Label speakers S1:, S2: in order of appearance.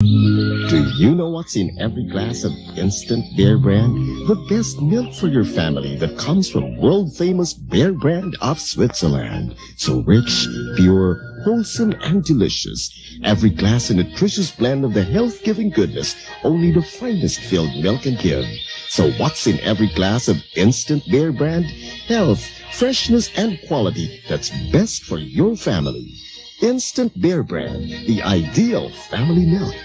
S1: Do you know what's in every glass of Instant Bear Brand? The best milk for your family that comes from world famous Bear Brand of Switzerland. So rich, pure, wholesome, and delicious. Every glass a nutritious blend of the health-giving goodness only the finest filled milk can give. So what's in every glass of Instant Bear Brand? Health, freshness, and quality that's best for your family. Instant Bear Brand, the ideal family milk.